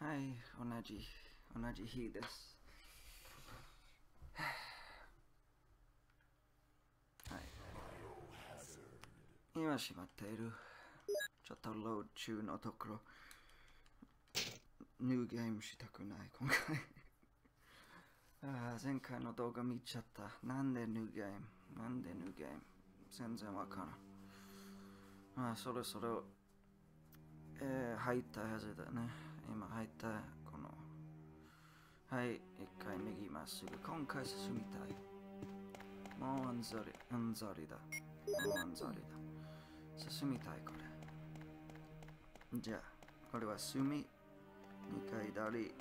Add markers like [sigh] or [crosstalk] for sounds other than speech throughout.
はい、同じ、同じ日です。はい。今閉まっている。ちょっとロード中のところ。ニューゲームしたくない、今回。あー前回の動画見ちゃった。なんでニューゲームなんでニューゲーム全然わからん。まあ、そろそろ、えー、入ったはずだね。今入った、この、はい、一回右まっすぐ。今回進みたい。もううんざり、うんざりだ。もううんざりだ。進みたい、これ。じゃあ、これは隅、2回左、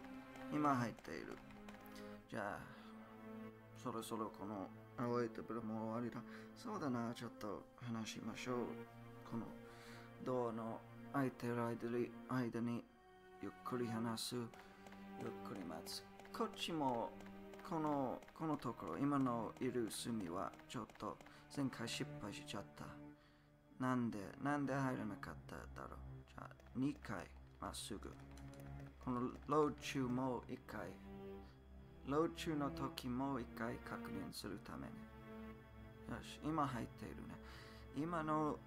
今入っている。じゃあ、そろそろこの青いテーブルも終わりだ。そうだな、ちょっと話しましょう。このドアの開いてる間にゆっくり話す、ゆっくり待つ。こっちもこのこのところ、今のいる隅はちょっと前回失敗しちゃった。なんで、なんで入らなかっただろう。じゃあ、2回まっすぐ。このロー中も1回。ロー中の時も1回確認するために。よし、今入っているね。今の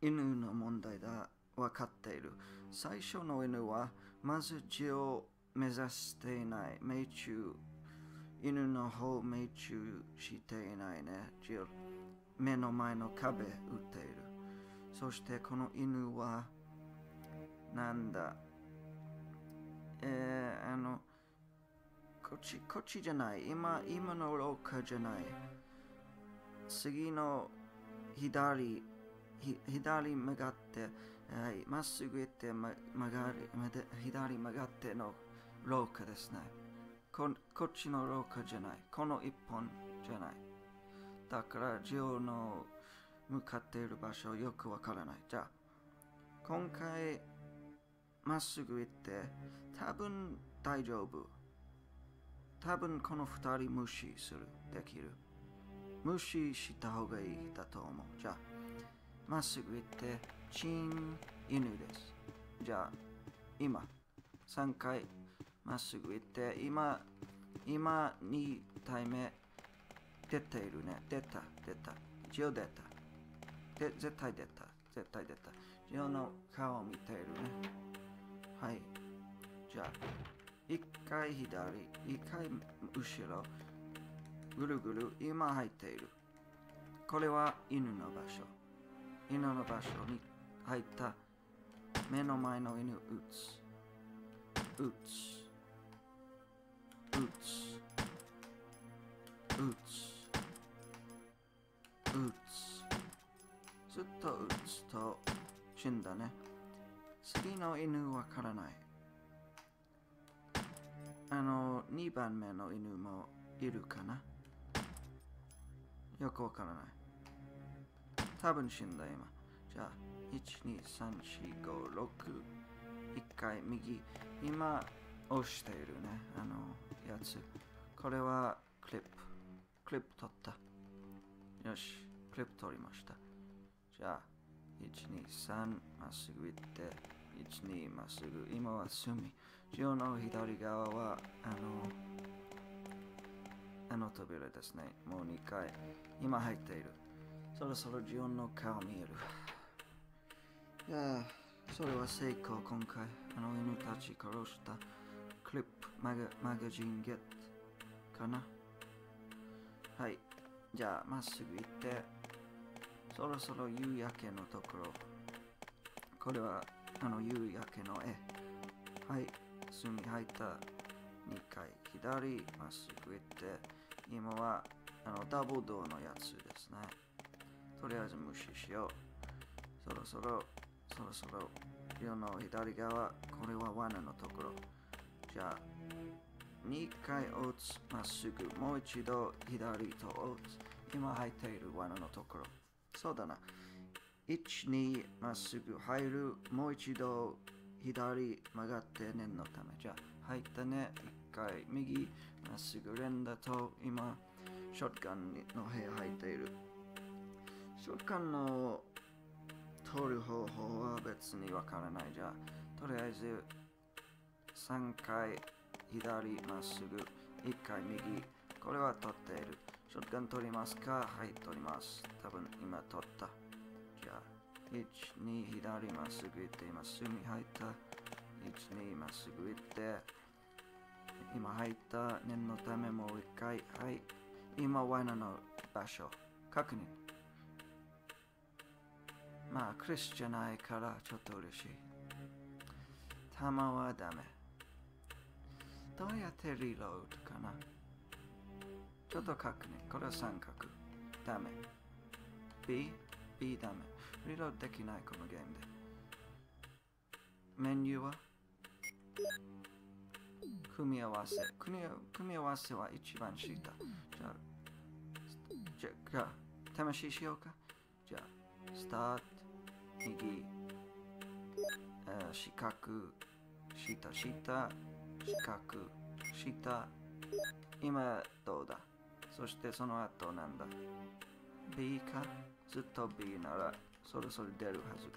犬の問題だ。分かっている。最初の犬は、まず字を目指していない。命中。犬の方命中していないね。字を目の前の壁打っている。そしてこの犬は、なんだ？えー、あの、こっち、こっちじゃない。今、今の廊下じゃない。次の左、左曲がって、はい、まっすぐ行って、ま、曲がり、左曲がっての廊下ですねこ。こっちの廊下じゃない。この一本じゃない。だから、ジオの向かっている場所よくわからない。じゃあ、今回、まっすぐ行って、多分大丈夫。多分この二人無視する。できる。無視した方がいいだと思う。じゃあ、まっすぐ行って、チン、犬です。じゃあ、今、3回、まっすぐ行って、今、今、2体目、出ているね。出た、出た。一応出た。で、絶対出た。絶対出た。ジオの顔を見ているね。はい。じゃあ、1回左、1回後ろ、ぐるぐる、今入っている。これは犬の場所。犬の場所に入った目の前の犬打つ。打つ。打つ。打つ。打つ。ずっと打つと死んだね。次の犬わからない。あの、2番目の犬もいるかな？よくわからない。多分死んだ今。じゃあ、1、2、3、4、5、6。1回右。今、押しているね。あの、やつ。これはクリップ。クリップ取った。よし、クリップ取りました。じゃあ、1、2、3、まっすぐ行って、1、2、まっすぐ。今は隅。ジオの左側は、あの、あの扉ですね。もう2回。今入っている。そろそろジオンの顔見える。いやそれは成功今回。あの犬たち殺したクリップマガマガジンゲットかな。はい。じゃあ、まっすぐ行って、そろそろ夕焼けのところ。これは、あの夕焼けの絵。はい。隅入った2回。左、まっすぐ行って、今は、あの、ダブルドアのやつですね。とりあえず無視しよう。そろそろ、そろそろ、世の左側、これは罠のところ。じゃあ、2回打つ、まっすぐ、もう一度左と打つ。今入っている罠のところ。そうだな。1、2、まっすぐ入る、もう一度左曲がって念のため。じゃあ、入ったね。1回右、まっすぐ連打と、今、ショットガンの部屋入っている。ショットガンの取る方法は別にわからないじゃとりあえず3回左まっすぐ、1回右。これは取っている。ショットガン取りますか？はい、取ります。多分今取った。じゃあ、1、2、左まっすぐ行って、今、隅入った。1、2、まっすぐ行って、今入った。念のためもう一回。はい。今、ワイナの場所。確認。まあ、クリスじゃないからちょっと嬉しい。弾はダメ。どうやってリロードかな？ちょっと確認。これは三角。ダメ。B、B ダメ。リロードできないこのゲームで。メニューは？組み合わせ。組み組み合わせは一番下。じゃ、じゃあ、じゃあ試ししようか。じゃあ、スタート、右、え四角、下、下、四角、下、今どうだ？そしてその後なんだ ?B か？ずっと B ならそろそろ出るはず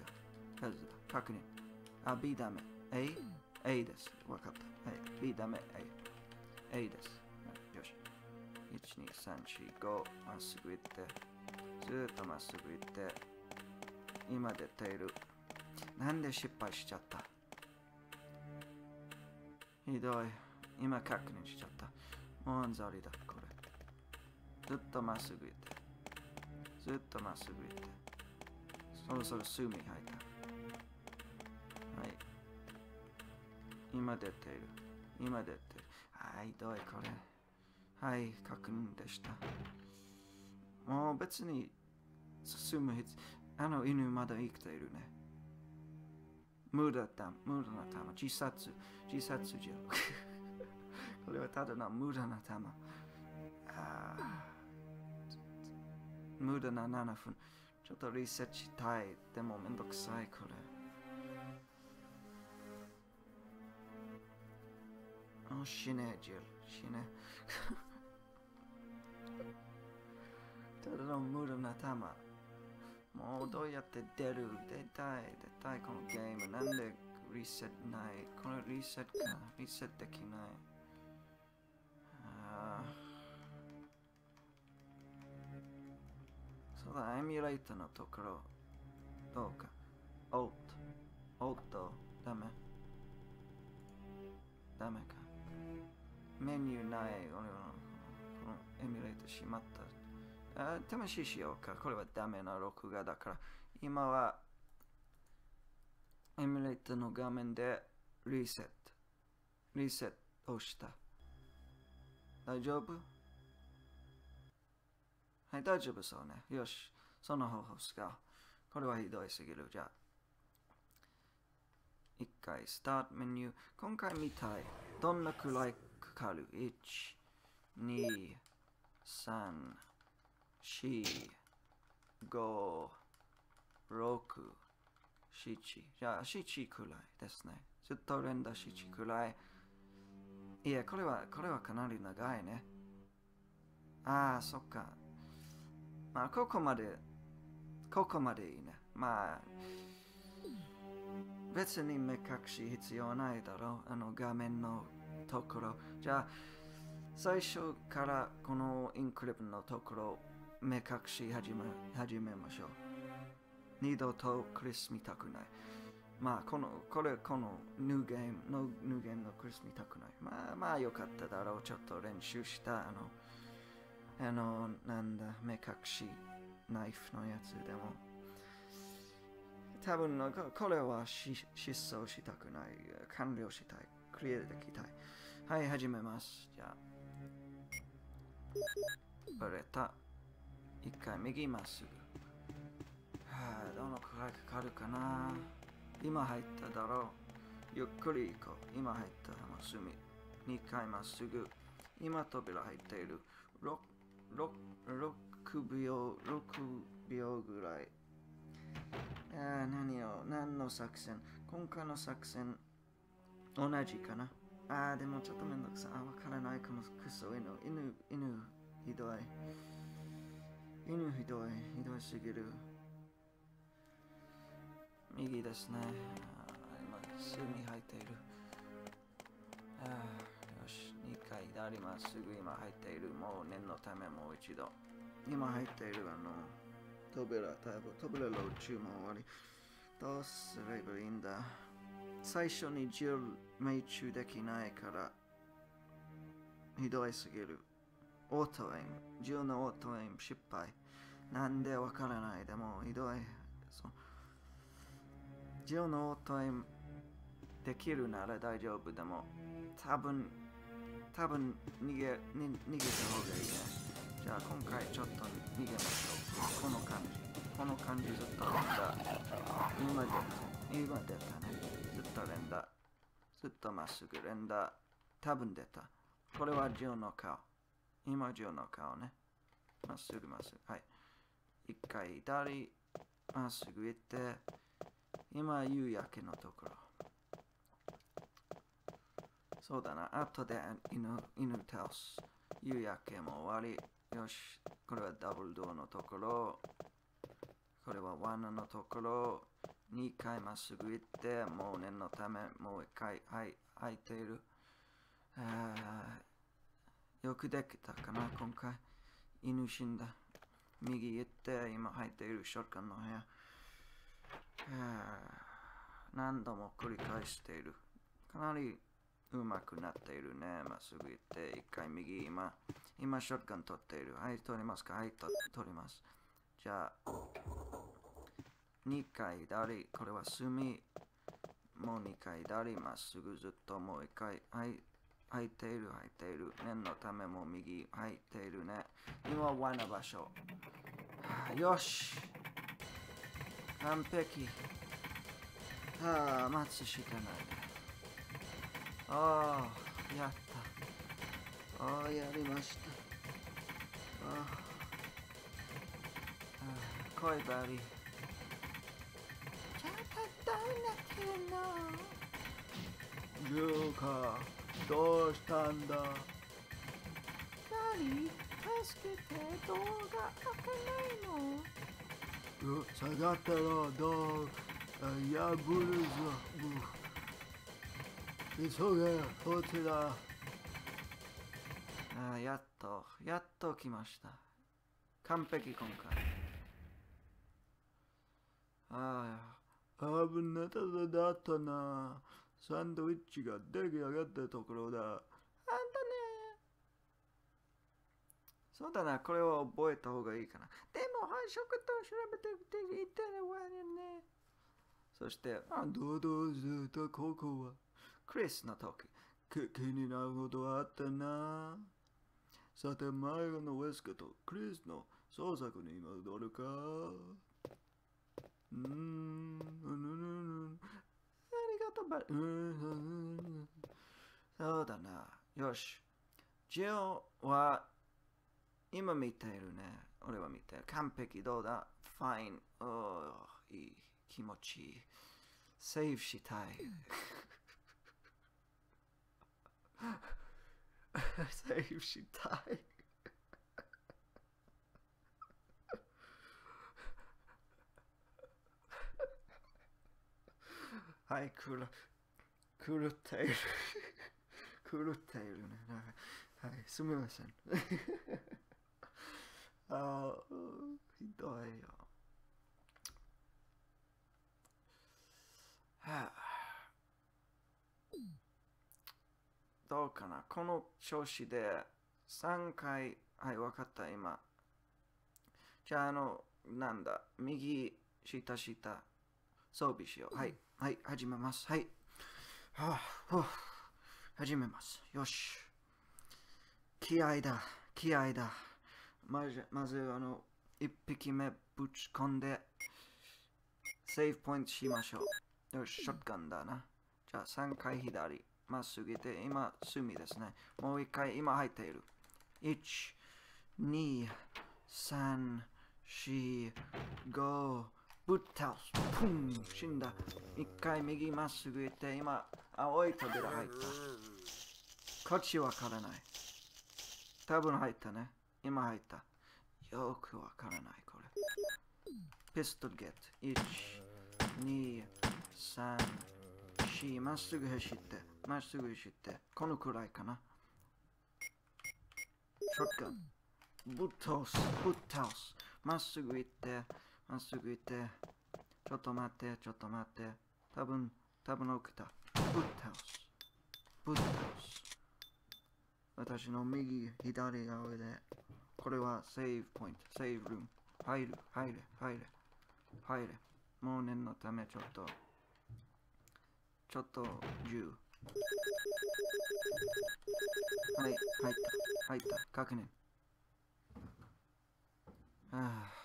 が。はずだ。確認。あ、B ダメ。A? A です。わかった。はい。B ダメ。A。A です。よし。1、2、3、4、5。まっすぐ行って。ずっとまっすぐ行って。今出ている。なんで失敗しちゃった？ひどい。今確認しちゃった。もうアンザリだ、これ。ずっとまっすぐ行って。ずっとまっすぐ行って。そろそろ隅入った。はい。今出ている。今出ている。はい、ひどい、これ。はい、確認でした。もう別に進む必あの犬まだ生きているね。無駄だ、無駄な玉。自殺、自殺じゃ。[laughs] これはただの無駄な玉。あ無駄な7分。ちょっとリセットしたい。でもめんどくさい、これ。あ、死ね、ジル。死ね。[laughs] ただの無駄な玉。もうどうやって出る出たい出たいこのゲーム。なんでリセットないこのリセットかリセットできない。あーそうだ、エミュレーターのところ。どうか。オート。オート。ダメ。ダメか。メニューない。俺はこのエミュレーターしまった。あ試ししようか。これはダメな録画だから。今は、エミュレータの画面でリセット。リセットをした。大丈夫？はい、大丈夫そうね。よし。その方法使う。これはひどいすぎる。じゃあ。一回、スタートメニュー。今回見たい。どんなくらいかかる ?1、2、3、4、5、6、7。じゃあ、7くらいですね。ずっと連打7くらい。いや、これは、これはかなり長いね。ああ、そっか。まあ、ここまで、ここまでいいね。まあ、別に目隠し必要ないだろう。あの画面のところ。じゃあ、最初からこのインクリプトのところ、目隠し始め始めましょう。二度とクリス見たくない。まあ、この、これ、このニューゲームの、ニューゲームのクリス見たくない。まあ、まあ、よかっただろう。ちょっと練習した、あの、あの、なんだ、目隠し、ナイフのやつでも。多分のこれは失踪したくない。完了したい。クリアできたい。はい、始めます。じゃあ。バレた。一回右まっすぐ。はあ、どのくらいかかるかな今入っただろう。ゆっくり行こう。今入ったらもう隅。二回まっすぐ。今扉入っている。六、六、六秒、六秒ぐらい。あ何を、何の作戦今回の作戦、同じかなあーでもちょっとめんどくさい。あ、わからないこのクソ犬。犬、犬、ひどい。犬ひどい。ひどいすぎる。右ですね。あー今、隅入っている。なりまっすぐ今入っている。もう念のためもう一度。今入っているあの、扉、多分扉ロー中も終わり。どうすればいいんだ最初に10命中できないから、ひどいすぎる。オートエイム。10のオートエイム失敗。なんでわからない。でもひどい。そう10のオートエイムできるなら大丈夫でも、多分、多分逃げ、に逃げた方がいいね。じゃあ今回ちょっと逃げましょう。この感じ。この感じずっと連打。今出た。今出たね。ずっと連打。ずっとまっすぐ連打。多分出た。これはジョーの顔。今ジョーの顔ね。まっすぐまっすぐ。はい。一回左、まっすぐ行って、今夕焼けのところ。そうだな。後で犬犬倒す。夕焼けも終わり。よし。これはダブルドアのところ。これは罠のところ。2回まっすぐ行って、もう念のため、もう1回、はい、開いている。あーよくできたかな、今回。犬死んだ。右行って、今入っているショットガンの部屋。何度も繰り返している。かなり上手くなっているね。まっすぐ行って、1回右、今、今ショットガン取っている。はい、取りますか？はい、と取ります。じゃあ、2回左、これは隅。もう2回左、まっすぐずっともう1回、はい、入っている、入っている。念のためも右、入っているね。今は罠場所。は [sighs] あよし完璧。はあ、待つしかないね。ああ、やった。ああ、やりました。ああ、ああ、恋バリ。ちゃんとどうなってるのジョーカー、どうしたんだ？何？助けて動画開けないの？下がったらどう？破るぞ。急げ、こちら。ああ、やっと、やっと来ました。完璧今回。ああ、危なただったな。サンドイッチが出来上がったところだ。あんたね。そうだな、これは覚えた方がいいかな。でも、繁殖と調べてみて言ってるわよね。そして、あどうどうずっとここは、クリスの時、く気になることあったな。さて、迷子のウェスカとクリスの創作に戻るか。うーん、うん、うん、うん。とう、ば、うん、うん、うん。そうだな。よし。ジオは、今見ているね。俺は見てる。完璧どうだ？ファイン。おーいい。気持ちいい。セーブしたい。[laughs] セーブしたい。い、くる、狂っている。狂っているね。はい、すみません。[laughs] ああ、ひどいよ。はあ、どうかなこの調子で3回、はい、わかった、今。じゃあ、あの、なんだ、右、下、下、装備しよう。はい、はい、始めます。はい。はあ、ふう始めます。よし。気合だ、気合だ。まず、まずあの、一匹目ぶち込んで、セーブポイントしましょう。よし、ショットガンだな。じゃあ、3回左、まっすぐ行って、今、隅ですね。もう1回、今入っている。1、2、3、4、5、ぶっ倒す。プン死んだ。1回右まっすぐ行って、今、青い扉入った。こっちわからない。多分入ったね。今入った。よくわからない、これ。ピストルゲット。1、2、3、4、まっすぐ走って、まっすぐ走って、このくらいかな。ショットガン。ぶっ倒す、ぶっ倒す。まっすぐ行って、まっすぐ行って。ちょっと待って、ちょっと待って。多分、多分起きた。ぶっ倒す。ぶっ倒す。私の右、左側で、これはセーブポイント、セーブルーム。入る、入れ、入れ、入れ。もう念のためちょっと、ちょっと10。はい、入った、入った、確認。はあ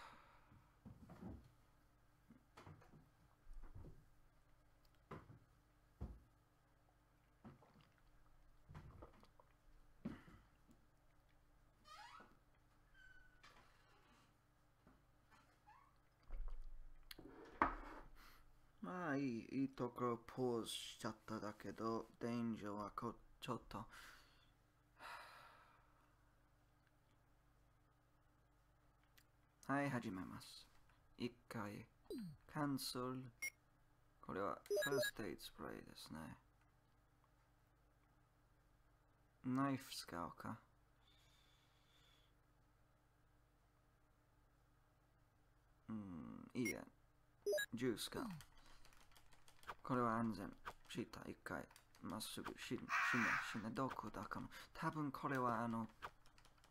まあいい、いいところポーズしちゃっただけど、デンジャーはこちょっと。はい、始めます。一回、カンソル。これは、ファーストエイドスプレーですね。ナイフ使おうか。うん、いいや。ジュースか。これは安全。シータ、一回。まっすぐ。死ね、死ね、死ね。どこだかも。多分これはあの、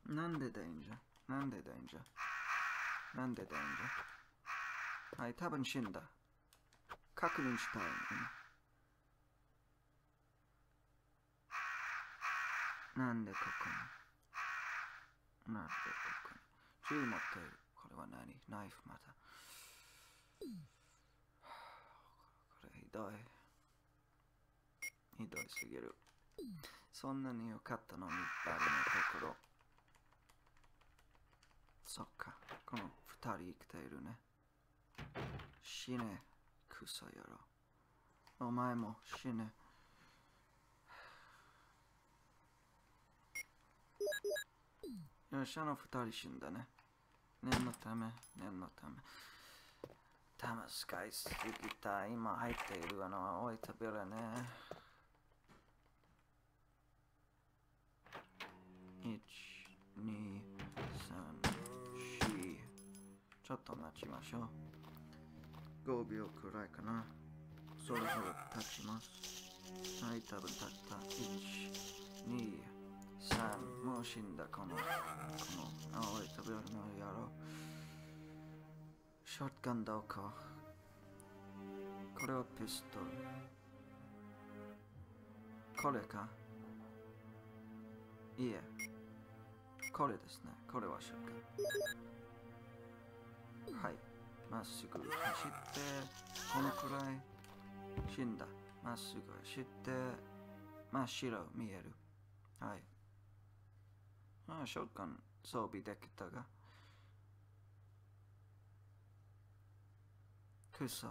なんでデンジャーなんでデンジャーなんでデンジャーはい、多分死んだ。確認したい、ね。なんでここに？なんでここに？銃持っている。これは何？ナイフまた。どい。ひどいすぎる。そんなに良かったのに、バルのところ。そっか、この二人生きているね。死ね、クソ野郎。お前も死ね。よっし、あの二人死んだね。念のため、念のため。タマスカイスギター、今入っているあの青い扉ね。1、2、3、4ちょっと待ちましょう。5秒くらいかな。そろそろ立ちます。はい、多分立った。1、2、3、もう死んだこの、この青い扉の野郎。ショットガンどここれはピストル。これかいえ。これですね。これはショットガン。はい。まっすぐ走って、このくらい死んだ。まっすぐ走って、真っ白見える。はい。ああ、ショットガン装備できたが。クソ。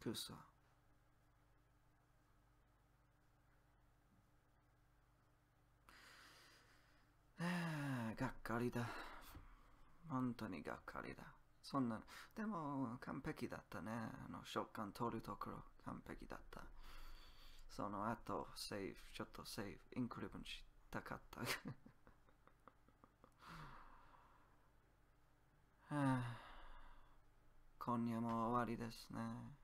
クソ。えー、がっかりだ。本当にがっかりだ。そんな、でも完璧だったね。あの、食感取るところ完璧だった。その後、セーフ、ちょっとセーフ、インクリブンしたかった。はあ今夜も終わりですね。